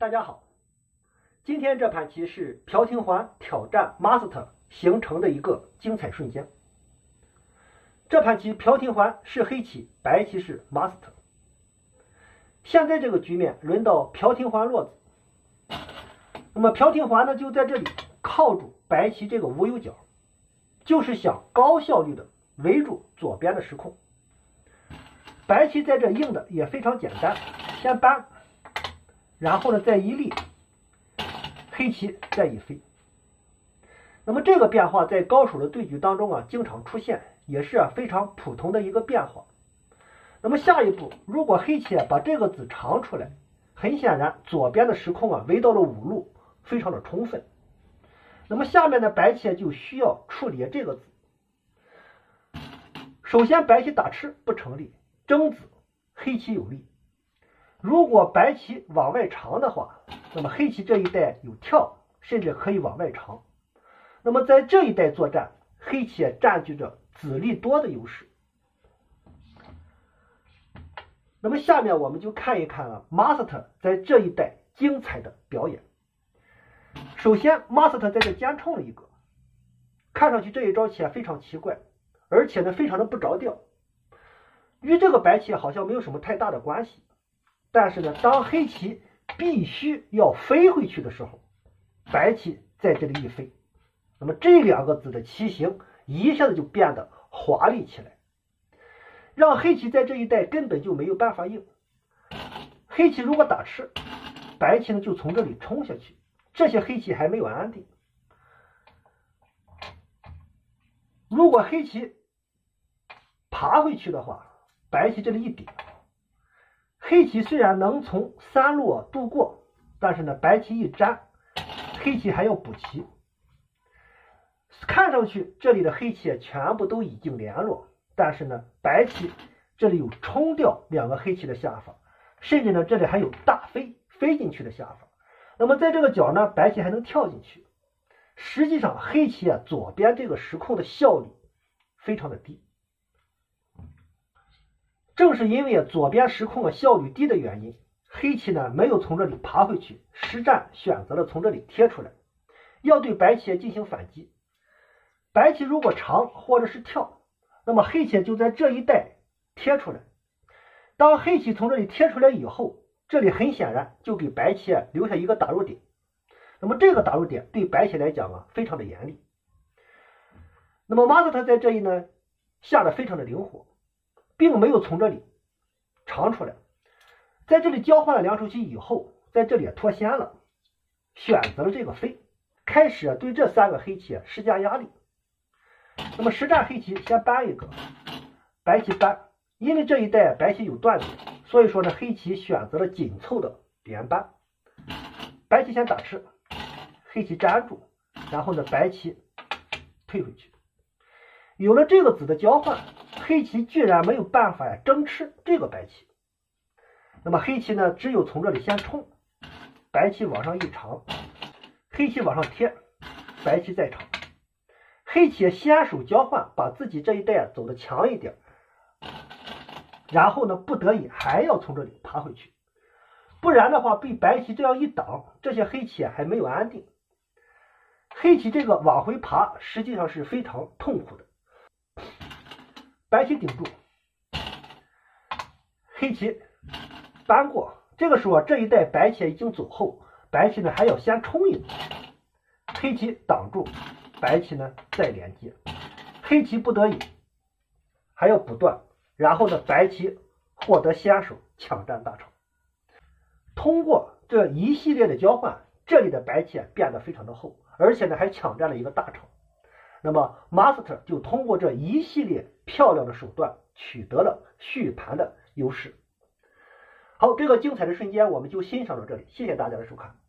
大家好，今天这盘棋是朴廷桓挑战 Master 形成的一个精彩瞬间。这盘棋朴廷桓是黑棋，白棋是 Master。现在这个局面轮到朴廷桓落子，那么朴廷桓呢就在这里靠住白棋这个无忧角，就是想高效率的围住左边的时空。白棋在这硬的也非常简单，先搬。然后呢，再一立，黑棋再一飞。那么这个变化在高手的对局当中啊，经常出现，也是非常普通的一个变化。那么下一步，如果黑棋把这个子长出来，很显然左边的时空啊围到了五路，非常的充分。那么下面的白棋就需要处理这个子。首先，白棋打吃不成立，争子黑棋有利。如果白棋往外长的话，那么黑棋这一带有跳，甚至可以往外长。那么在这一带作战，黑棋占据着子力多的优势。那么下面我们就看一看啊，Master 在这一带精彩的表演。首先，Master 在这尖冲了一个，看上去这一招棋非常奇怪，而且呢非常的不着调，与这个白棋好像没有什么太大的关系。但是呢，当黑棋必须要飞回去的时候，白棋在这里一飞，那么这两个子的棋形一下子就变得华丽起来，让黑棋在这一带根本就没有办法应。黑棋如果打吃，白棋呢就从这里冲下去，这些黑棋还没有安定。如果黑棋爬回去的话，白棋这里一点。黑棋虽然能从三路度过，但是呢，白棋一粘，黑棋还要补棋。看上去这里的黑棋全部都已经联络，但是呢，白棋这里有冲掉两个黑棋的下法，甚至呢，这里还有大飞飞进去的下法。那么在这个角呢，白棋还能跳进去。实际上，黑棋啊左边这个时空的效率非常的低。正是因为左边时空的效率低的原因，黑棋呢没有从这里爬回去，实战选择了从这里贴出来，要对白棋进行反击。白棋如果长或者是跳，那么黑棋就在这一带贴出来。当黑棋从这里贴出来以后，这里很显然就给白棋留下一个打入点。那么这个打入点对白棋来讲啊，非常的严厉。那么马斯特在这里呢下的非常的灵活。并没有从这里长出来，在这里交换了两手棋以后，在这里脱先了，选择了这个飞，开始对这三个黑棋施加压力。那么实战黑棋先搬一个，白棋搬，因为这一带白棋有断点，所以说呢黑棋选择了紧凑的连搬。白棋先打吃，黑棋粘住，然后呢白棋退回去，有了这个子的交换。黑棋居然没有办法呀争吃这个白棋，那么黑棋呢只有从这里先冲，白棋往上一长，黑棋往上贴，白棋再长，黑棋先手交换，把自己这一带走的强一点，然后呢不得已还要从这里爬回去，不然的话被白棋这样一挡，这些黑棋还没有安定，黑棋这个往回爬实际上是非常痛苦的。白棋顶住，黑棋搬过。这个时候，这一带白棋已经走后，白棋呢还要先冲一步，黑棋挡住，白棋呢再连接，黑棋不得已还要补断，然后呢白棋获得先手，抢占大场。通过这一系列的交换，这里的白棋变得非常的厚，而且呢还抢占了一个大场。那么，Master 就通过这一系列漂亮的手段，取得了续盘的优势。好，这个精彩的瞬间，我们就欣赏到这里。谢谢大家的收看。